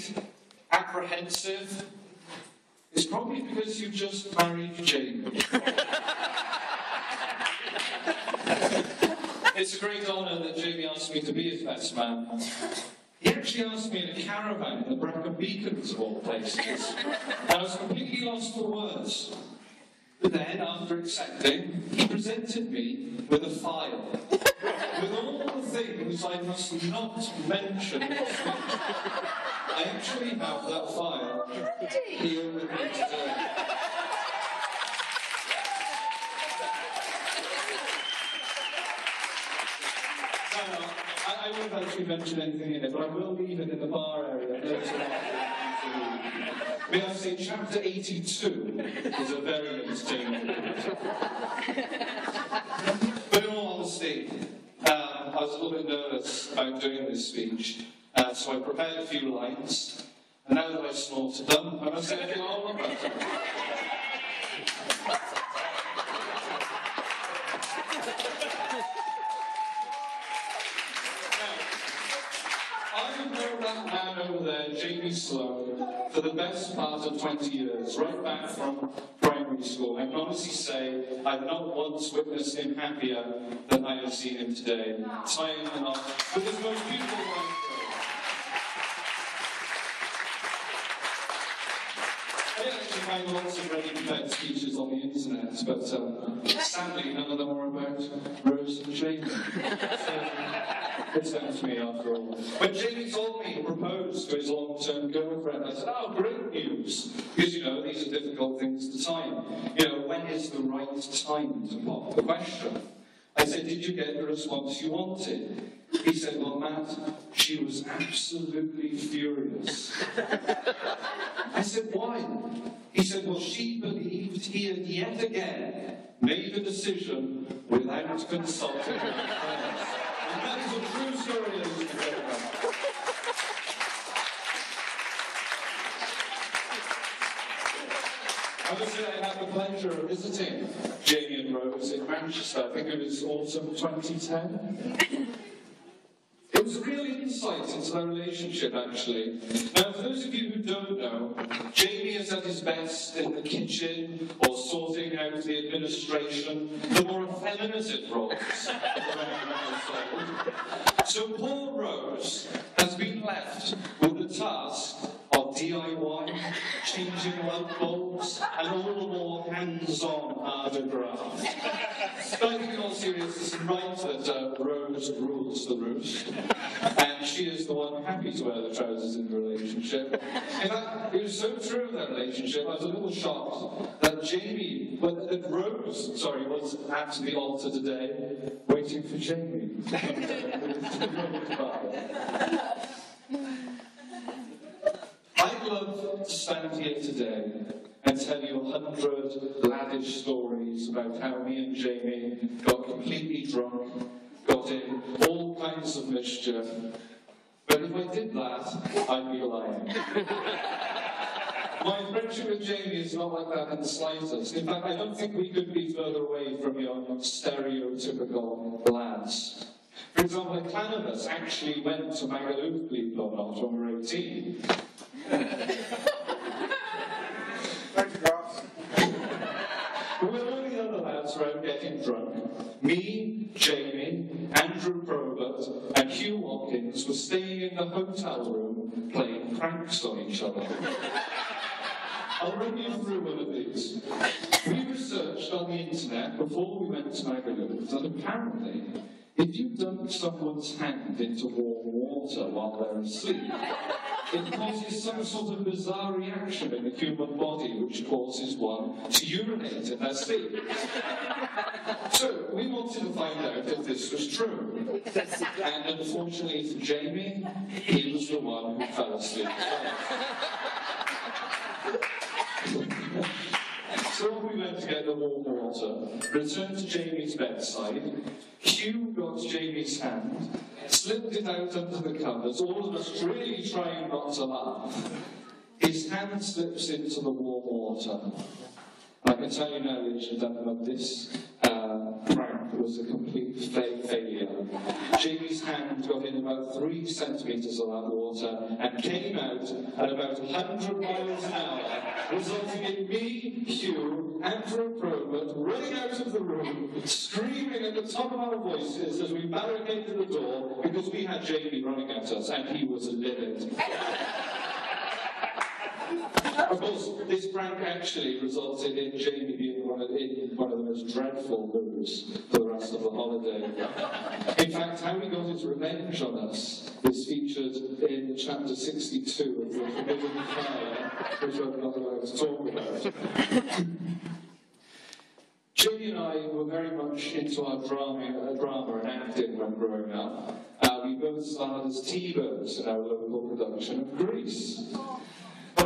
worried, apprehensive, it's probably because you've just married Jamie. it's a great honour that Jamie asked me to be his best man. He actually asked me in a caravan in the Brecon Beacons of all places. And I was completely lost for words. But then, after accepting, he presented me with a file with all the things I must not mention. I actually have that file here with me today. I, I won't actually mention anything in it, but I will leave it in the bar area. May I say, chapter 82 is a very interesting. But in all honesty, um, I was a little bit nervous about doing this speech, uh, so I prepared a few lines, and now that I've snorted them, I must say a better. I've known that man over there, Jamie Sloan, for the best part of 20 years, right back from primary school. I can honestly say I've not once witnessed him happier than I have seen him today. And off with his most beautiful wife. I actually find lots of ready prepared speeches on the internet, but um, sadly none of them are about Rose and Jamie. So, it's down to me after all. When Jamie told me he proposed to his long-term girlfriend, I said, oh, great news. Because, you know, these are difficult things to time. You know, when is the right time to pop the question? I said, did you get the response you wanted? He said, well, Matt, she was absolutely furious. I said, why? Yet again made a decision without consulting her friends. And that is a true story, ladies and gentlemen. I must say I had the pleasure of visiting Jamie and Rose in Manchester. I think it was autumn 2010. It was a real their relationship, actually. Now, for those of you who don't know, Jamie is at his best in the kitchen or sorting out the administration, the more effeminate roles So poor Rose has been left with the task of DIY, changing light bulbs, and all the more hands-on harder graft. But I think in all seriousness, it's right that uh, Rose rules the roost, and she is the one happy to wear the trousers in the relationship. In fact, it was so true of that relationship, I was a little shocked that Jamie, but that Rose, sorry, was at the altar today, waiting for Jamie. I'd love to stand here today and tell you a hundred lavish stories about how me and Jamie got completely drunk, got in all kinds of mischief. But if I did that, I'd be lying. My friendship with Jamie is not like that in the slightest. In fact, I don't think we could be further away from your stereotypical lads. For example, a clan of us actually went to Magaluf, believe it or not, when we were 18. Thanks, Ross. With all the other lads around getting drunk, me, Jamie, Andrew Probert, and Were staying in the hotel room playing pranks on each other. I'll run you through one of these. We researched on the internet before we went to Magaluf that apparently if you dunk someone's hand into warm water while they're asleep, it causes some sort of bizarre reaction in the human body which causes one to urinate in their sleep. So we wanted to find out if this was true. And unfortunately for Jamie, he was the one who fell asleep. So we went to get the warm water, returned to Jamie's bedside. Hugh got Jamie's hand, slipped it out under the covers, all of us really trying not to laugh. His hand slips into the warm water. I can tell you now, and gentlemen, this was a complete fa- failure. Jamie's hand got in about three centimetres of that water and came out at about 100 miles an hour, resulting in me, Hugh, and Andrew Probert running out of the room, screaming at the top of our voices as we barricaded the door because we had Jamie running at us and he was livid. Of course, this prank actually resulted in Jamie being one of, in one of the most dreadful moods for the rest of the holiday. In fact, how he got his revenge on us is featured in chapter 62 of The Forbidden Fire, which I'm not allowed to talk about. Jamie and I were very much into our drama, uh, drama and acting when growing up. Uh, we both starred as T-Birds in our local production of Grease.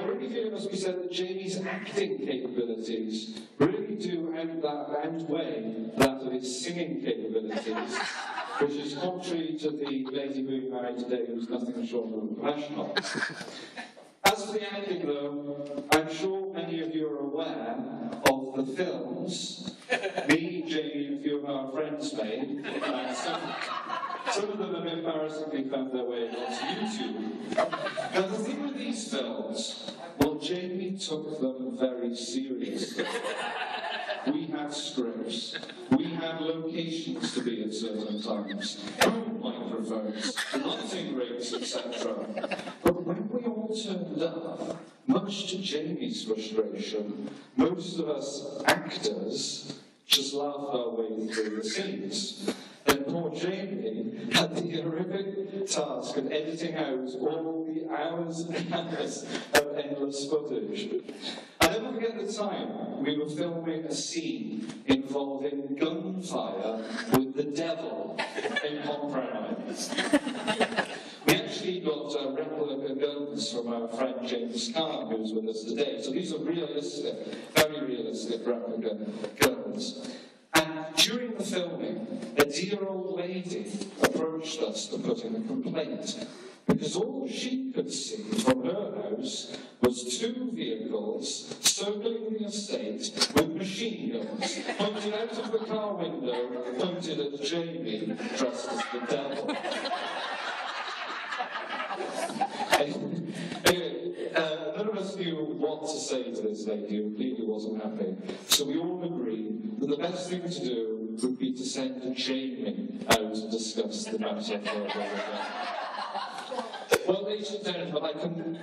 I really feel it must be said that Jamie's acting capabilities really do out that outweigh that of his singing capabilities, which is contrary to the lady who we married today who's nothing short of a professional. As for the acting, though, I'm sure many of you are aware of the films me, Jamie, and a few of our friends made. Uh, some, some of them have embarrassingly found their way onto YouTube. Now, the thing with these films, took them very seriously. We had scripts, we had locations to be at certain times, microphones, lighting rigs, etc. But when we all turned up, much to Jamie's frustration, most of us actors just laughed our way through the scenes. Poor Jamie had the horrific task of editing out all the hours and hours of endless footage. I never forget the time we were filming a scene involving gunfire with the devil in Pomfret We actually got uh, replica guns from our friend James Khan, who's with us today. So these are realistic, very realistic replica guns. And during the filming, a dear old approached us to put in a complaint because all she could see from her house was two vehicles circling the estate with machine guns pointed out of the car window, pointed at Jamie, dressed as the devil. anyway, uh, none of us knew what to say to this lady who clearly wasn't happy. So we all agreed that the best thing to do would be to send Jamie to discuss the matter. Well, ladies and gentlemen, I can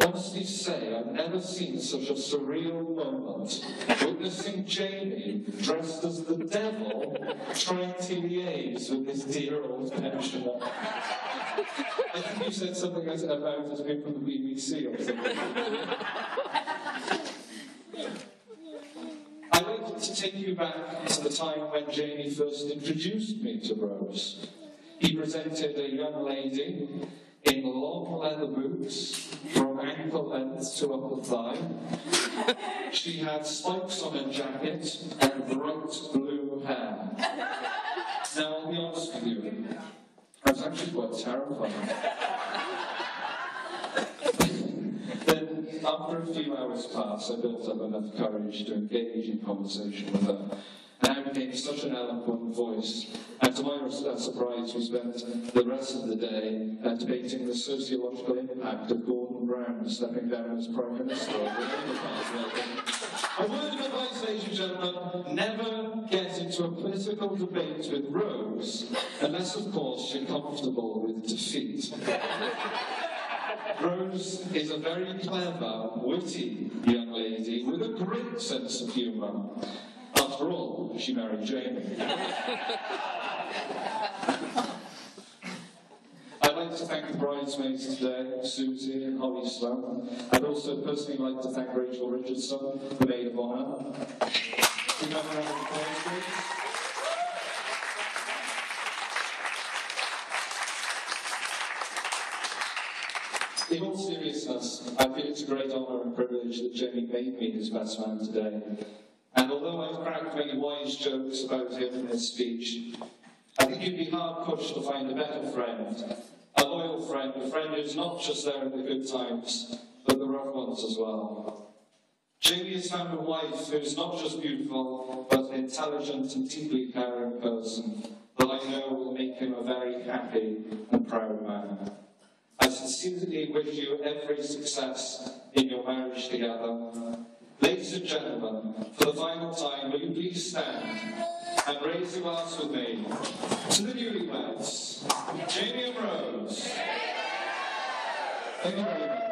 honestly say I've never seen such a surreal moment witnessing Jamie dressed as the devil trying to liaise with this dear old pensioner. I think you said something about us being from the BBC or something. Take you back to the time when Jamie first introduced me to Rose. He presented a young lady in long leather boots from ankle length to upper thigh. She had spikes on her jacket and bright blue hair. Now, I'll be honest with you, I was actually quite terrified. then, after a few hours passed, I built up enough courage to engage in conversation with her. And I became such an eloquent voice. And to my uh, surprise, we spent the rest of the day debating the sociological impact of Gordon Brown stepping down as Prime Minister. A word of advice, ladies and gentlemen, never get into a political debate with Rose, unless, of course, you're comfortable with defeat. Rose is a very clever, witty young lady with a great sense of humour. After all, she married Jamie. I'd like to thank the bridesmaids today, Susie and Holly Sloan. I'd also personally like to thank Rachel Richardson, the maid of honour. Can we have a round of applause, please? In all seriousness, I feel it's a great honour and privilege that Jamie made me his best man today. And although I've cracked many wise jokes about him in his speech, I think you'd be hard pushed to find a better friend, a loyal friend, a friend who's not just there in the good times, but the rough ones as well. Jamie has found a wife who's not just beautiful, but an intelligent and deeply caring person that I know will make him a very happy and proud man. I sincerely wish you every success in your marriage together. Ladies and gentlemen, for the final time, will you please stand and raise your glass with me to the newlyweds, Jamie and Rose. Thank you very much.